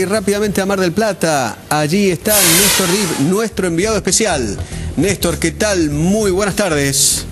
Y rápidamente a Mar del Plata, allí está Néstor Dib, nuestro enviado especial. Néstor, ¿qué tal? Muy buenas tardes.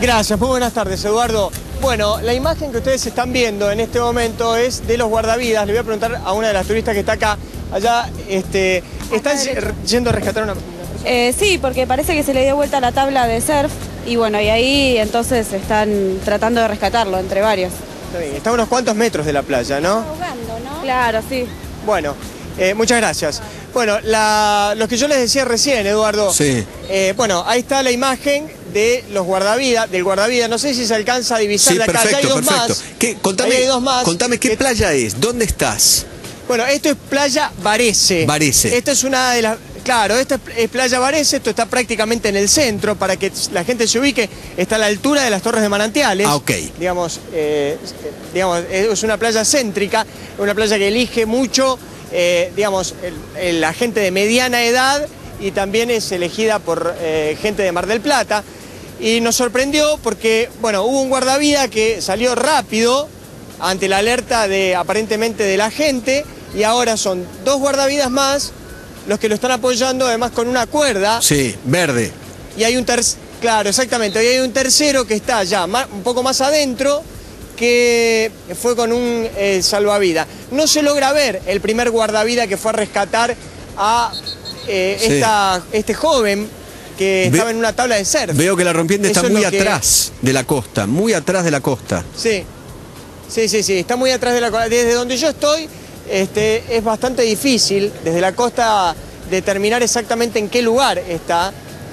Gracias, muy buenas tardes, Eduardo. Bueno, la imagen que ustedes están viendo en este momento es de los guardavidas. Le voy a preguntar a una de las turistas que está acá. Allá, este, ¿están yendo a rescatar una persona? Eh, sí, porque parece que se le dio vuelta la tabla de surf y bueno, y ahí entonces están tratando de rescatarlo entre varios. Está bien, está a unos cuantos metros de la playa, ¿no? Claro, sí. Bueno, eh, muchas gracias. Bueno, la- lo que yo les decía recién, Eduardo. Sí. eh, bueno, ahí está la imagen de los guardavidas, del guardavidas. No sé si se alcanza a divisar Sí, de acá. Allá hay perfecto, dos perfecto. más. ¿Qué- contame, Ahí hay dos más. contame qué Que- playa es, ¿dónde estás? Bueno, esto es Playa Varese. Varese. Esta es una de las... Claro, esta es- Playa Varese, esto está prácticamente en el centro, para que la gente se ubique, está a la altura de las Torres de Manantiales. Ah, ok. Digamos, eh, digamos, es una playa céntrica, una playa que elige mucho, eh, digamos, el- el- la gente de mediana edad y también es elegida por eh, gente de Mar del Plata. Y nos sorprendió porque, bueno, hubo un guardavida que salió rápido ante la alerta de aparentemente de la gente y ahora son dos guardavidas más los que lo están apoyando además con una cuerda Sí, verde. y hay un tercero, claro, exactamente, y hay un tercero que está ya un poco más adentro que fue con un eh, salvavidas. No se logra ver el primer guardavida que fue a rescatar a eh, Sí. esta- este joven que Ve- estaba en una tabla de surf. Veo que la rompiente Eso está es muy que- atrás de la costa, muy atrás de la costa. Sí, sí, sí, sí, está muy atrás de la costa. Desde donde yo estoy este, es bastante difícil desde la costa determinar exactamente en qué lugar está,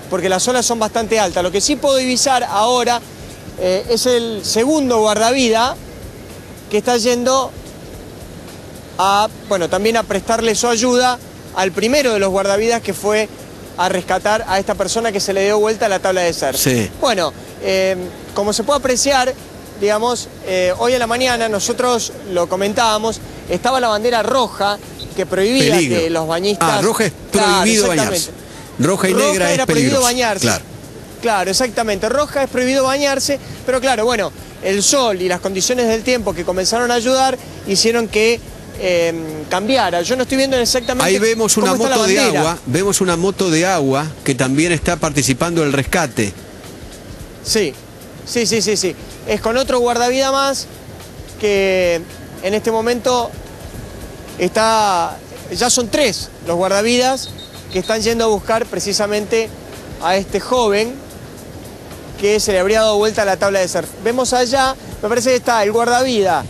porque las olas son bastante altas. Lo que sí puedo divisar ahora eh, es el segundo guardavida que está yendo a, bueno, también a prestarle su ayuda al primero de los guardavidas que fue a rescatar a esta persona que se le dio vuelta a la tabla de surf. Sí. Bueno, eh, como se puede apreciar, digamos, eh, hoy en la mañana nosotros lo comentábamos, estaba la bandera roja que prohibía Peligro. que los bañistas... Ah, roja es Claro, prohibido exactamente. bañarse. Roja y Roja negra era es prohibido bañarse. Claro. Claro, exactamente. Roja es prohibido bañarse, pero claro, bueno, el sol y las condiciones del tiempo que comenzaron a ayudar hicieron que eh, cambiara. Yo no estoy viendo exactamente Ahí vemos una moto de agua, vemos una moto de agua que también está participando del rescate. Sí, sí, sí, sí, sí. Es con otro guardavida más que en este momento está, ya son tres los guardavidas que están yendo a buscar precisamente a este joven que se le habría dado vuelta a la tabla de surf. Vemos allá, me parece que está el guardavida,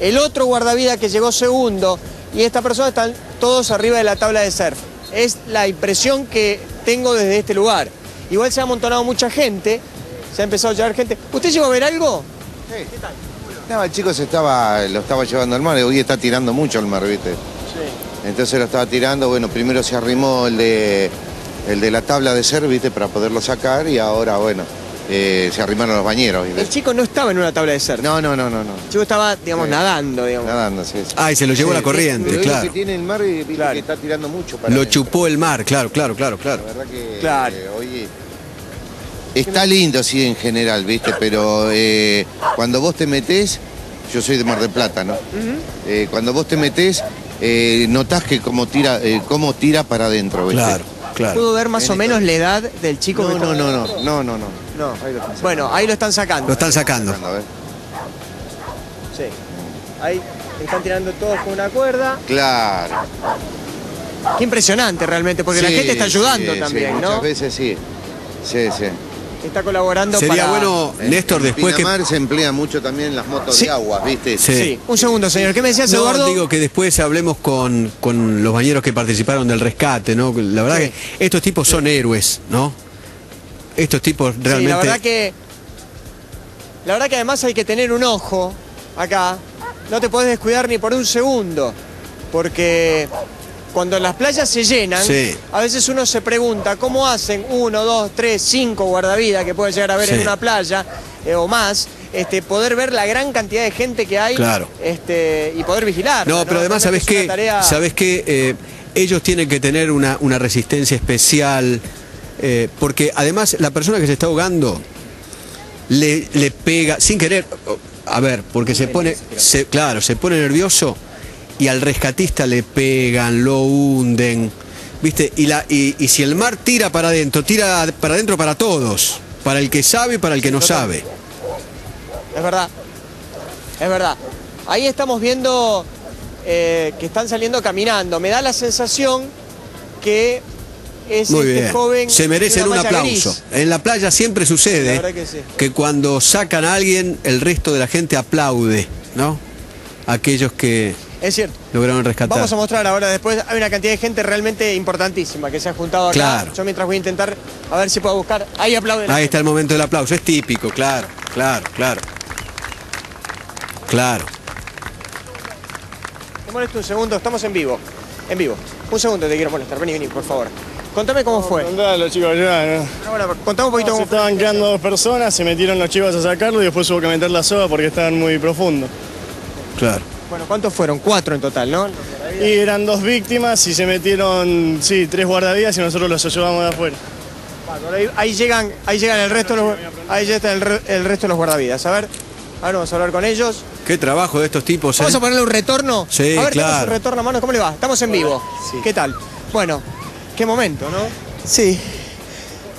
el otro guardavida que llegó segundo y esta persona están todos arriba de la tabla de surf. Es la impresión que tengo desde este lugar. Igual se ha amontonado mucha gente, se ha empezado a llevar gente. ¿Usted llegó a ver algo? No, el chico se estaba, lo estaba llevando al mar, hoy está tirando mucho al mar, ¿viste? Sí. Entonces lo estaba tirando, bueno, primero se arrimó el de, el de la tabla de ser, ¿viste? Para poderlo sacar y ahora, bueno, eh, se arrimaron los bañeros, El ¿viste? chico no estaba en una tabla de surf. No, no, no, no, no. El chico estaba, digamos, Sí. nadando, digamos. Nadando, sí. sí. Ah, y se lo llevó Sí, la sí, corriente, lo único claro. que tiene el mar, ¿viste? Claro. que está tirando mucho para Lo chupó el mar, claro, claro, claro, claro. La verdad que Claro. eh, hoy está lindo, sí, en general, ¿viste? Pero eh, cuando vos te metés, yo soy de Mar del Plata, ¿no? Eh, cuando vos te metés, eh, notás que cómo tira, eh, cómo tira para adentro, ¿viste? Claro, claro. ¿Pudo ver más o menos la edad del chico? No, que no, no, no, no, no, no. No. Ahí lo están sacando. Bueno, ahí lo están sacando. Lo están sacando. A ver. Sí. Ahí están tirando todos con una cuerda. Claro. Qué impresionante realmente, porque la gente está ayudando sí, también, sí, ¿no? Muchas veces sí. Sí, sí. Está colaborando Sería para... bueno, En- Néstor, en después que... Se emplea mucho también las motos Sí. de agua, ¿viste? Sí. Sí. Un segundo, señor. ¿Qué me decías, No, Eduardo? digo que después hablemos con, con los bañeros que participaron del rescate, ¿no? La verdad Sí. que estos tipos son héroes, ¿no? Estos tipos realmente... Sí, la verdad que... La verdad que además hay que tener un ojo acá. No te puedes descuidar ni por un segundo. Porque cuando las playas se llenan, Sí. a veces uno se pregunta cómo hacen uno, dos, tres, cinco guardavidas que puede llegar a ver Sí. en una playa eh, o más, este, poder ver la gran cantidad de gente que hay Claro. este, y poder vigilar. No, pero además, ¿sabes qué? tarea- ¿Sabes qué? Eh, ellos tienen que tener una, una resistencia especial, eh, porque además la persona que se está ahogando le, le pega, sin querer, a ver, porque se pone, se, claro, se pone nervioso y al rescatista le pegan, lo hunden, ¿viste? Y, la, y, y si el mar tira para adentro, tira para adentro para todos, para el que sabe y para el que no sabe. Es verdad. Es verdad. Ahí estamos viendo eh, que están saliendo caminando. Me da la sensación que es Muy este bien. joven. Se merecen un aplauso. gris. En la playa siempre sucede que sí. que cuando sacan a alguien, el resto de la gente aplaude, ¿no? Aquellos que Es cierto. lograron rescatar. Vamos a mostrar ahora después. Hay una cantidad de gente realmente importantísima que se ha juntado acá. Claro. Yo mientras voy a intentar a ver si puedo buscar. Ahí aplauden. Ahí está el momento del aplauso. Es típico, claro, claro, claro. Claro. Te molesto un segundo, estamos en vivo. En vivo. Un segundo te quiero molestar. Vení, vení, por favor. Contame cómo fue. Los chicos ¿no? Bueno, bueno, contame un poquito Se cómo fue. estaban quedando dos personas, se metieron los chicos a sacarlo y después hubo que meter la soga porque estaban muy profundos. Claro. Bueno, ¿cuántos fueron? Cuatro en total, ¿no? Y eran dos víctimas y se metieron, sí, tres guardavidas y nosotros los ayudamos de afuera. Ahí, ahí llegan, ahí llegan el resto, de los, ahí está el, re- el resto de los guardavidas. A ver, ahora vamos a hablar con ellos. Qué trabajo de estos tipos. ¿eh? Vamos a ponerle un retorno. Sí, a ver, claro. un retorno a mano. ¿Cómo le va? Estamos en vivo. ¿Qué tal? Bueno, qué momento, ¿no? Sí,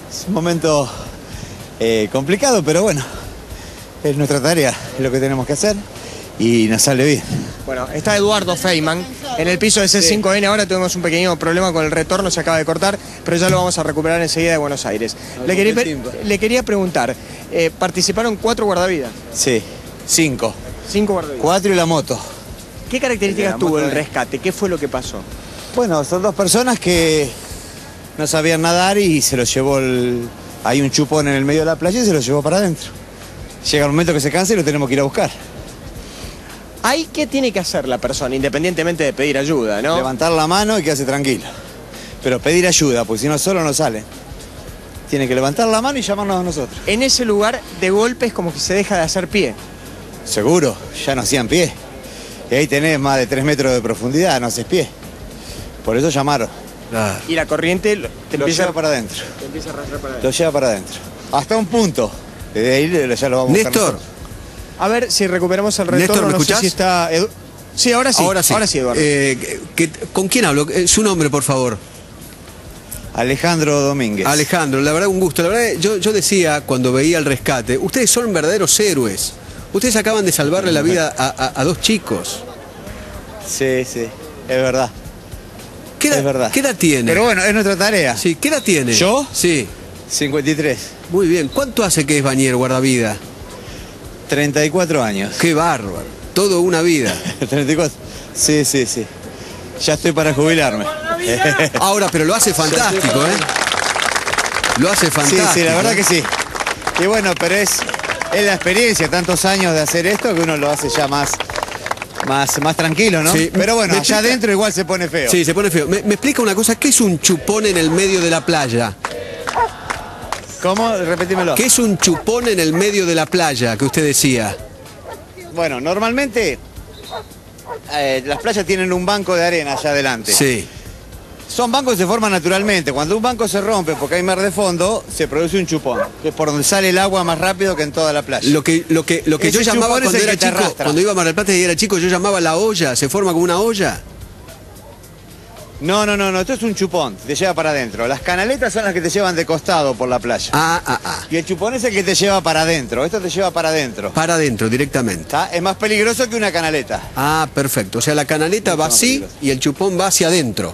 es un momento eh, complicado, pero bueno, es nuestra tarea, es lo que tenemos que hacer y nos sale bien. Bueno, está Eduardo Feynman en el piso de C5N. Ahora tuvimos un pequeño problema con el retorno, se acaba de cortar, pero ya lo vamos a recuperar enseguida de Buenos Aires. Le quería, el timbre. le quería preguntar, eh, participaron cuatro guardavidas, Sí, cinco, cinco guardavidas. cuatro y la moto. ¿Qué características tuvo el rescate? ¿Qué fue lo que pasó? Bueno, son dos personas que no sabían nadar y se los llevó el... Hay un chupón en el medio de la playa y se los llevó para adentro. Llega el momento que se cansa y lo tenemos que ir a buscar. Ahí, ¿qué tiene que hacer la persona, independientemente de pedir ayuda, no? Levantar la mano y quedarse tranquilo. Pero pedir ayuda, porque si no solo no sale. Tiene que levantar la mano y llamarnos a nosotros. En ese lugar, de golpe, es como que se deja de hacer pie. Seguro, ya no hacían pie. Y ahí tenés más de tres metros de profundidad, no haces pie. Por eso llamaron. Claro. Y la corriente lo- te Lo empieza, lleva para adentro. te empieza a arrastrar para adentro. Lo lleva para adentro. Hasta un punto. Desde ahí ya lo vamos a buscar Néstor, nosotros. A ver si recuperamos el Néstor, retorno. ¿me no sé si está... Edu- Sí, ahora sí. ahora sí. Ahora sí, Eduardo. Eh, que- ¿Con quién hablo? Eh, Su nombre, por favor. Alejandro Domínguez. Alejandro, la verdad un gusto. La verdad, yo, yo decía cuando veía el rescate, ustedes son verdaderos héroes. Ustedes acaban de salvarle la vida a, a- a dos chicos. Sí, sí, es verdad. ¿Qué edad, es verdad. ¿Qué edad tiene? Pero bueno, es nuestra tarea. Sí, ¿qué edad tiene? ¿Yo? Sí. 53. Muy bien. ¿Cuánto hace que es bañero guardavida? 34 años. Qué bárbaro. Todo una vida. 34. Sí, sí, sí. Ya estoy para jubilarme. Ahora, pero lo hace fantástico, ¿eh? Lo hace Sí, fantástico. sí, la verdad que sí. Y bueno, pero es, es la experiencia, tantos años de hacer esto que uno lo hace ya más, más, más tranquilo, ¿no? Sí. Pero bueno, Me allá adentro igual se pone feo. Sí, se pone feo. ¿Me, me explica una cosa? ¿Qué es un chupón en el medio de la playa? ¿Cómo? Repetímelo. ¿Qué es un chupón en el medio de la playa que usted decía? Bueno, normalmente eh, las playas tienen un banco de arena allá adelante. Sí. Son bancos que se forman naturalmente. Cuando un banco se rompe porque hay mar de fondo, se produce un chupón, que es por donde sale el agua más rápido que en toda la playa. Lo que, lo que, lo que yo llamaba cuando era chico, arrastra. cuando iba a Mar del Plata y era chico, yo llamaba la olla, se forma como una olla. No, no, no, no, esto es un chupón, te lleva para adentro. Las canaletas son las que te llevan de costado por la playa. Ah, ah, ah. Y el chupón es el que te lleva para adentro. Esto te lleva para adentro. Para adentro directamente. ¿Está? Es más peligroso que una canaleta. Ah, perfecto. O sea, la canaleta Mucho va así peligroso. y el chupón va hacia adentro.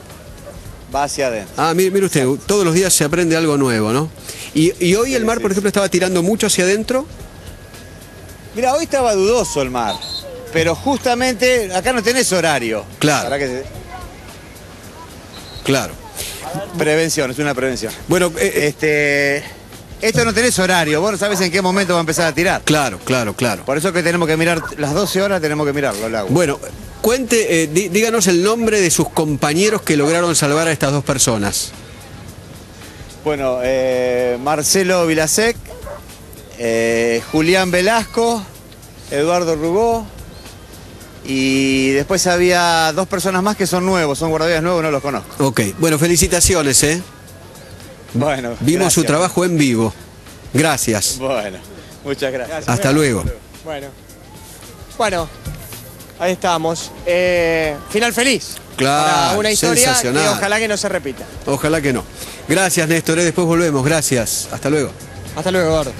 Va hacia adentro. Ah, mire, mire usted, todos los días se aprende algo nuevo, ¿no? Y, y hoy el mar, por ejemplo, estaba tirando mucho hacia adentro. Mira, hoy estaba dudoso el mar. Pero justamente acá no tenés horario. Claro. Para que Claro. Prevención, es una prevención. Bueno, eh, eh, Este. Esto no tenés horario, vos no sabés en qué momento va a empezar a tirar. claro, claro, claro. Por eso que tenemos que mirar, las 12 horas tenemos que mirarlo el agua. Bueno, cuente, eh, dí- díganos el nombre de sus compañeros que lograron salvar a estas dos personas. Bueno, eh, Marcelo Vilasec, eh, Julián Velasco, Eduardo Rugó y después había dos personas más que son nuevos, son guardavidas nuevos, no los conozco. Ok, bueno, felicitaciones, ¿eh? Bueno, Vimos su trabajo en vivo. Gracias. Bueno, muchas gracias. Hasta luego. Bueno. Bueno. Ahí estamos. Eh, final feliz. Claro, Para una historia sensacional. que ojalá que no se repita. Ojalá que no. Gracias, Néstor. eh, Después volvemos. Gracias. Hasta luego. Hasta luego, Eduardo.